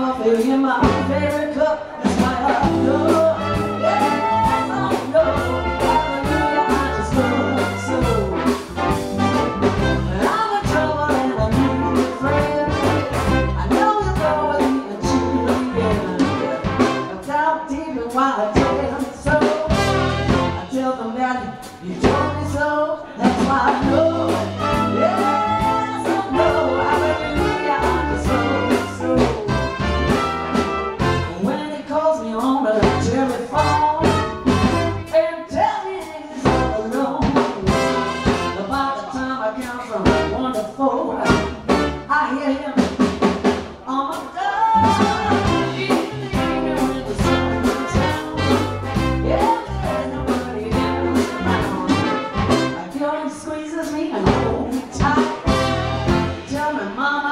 coffee in my favorite cup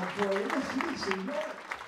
Bravo, ele.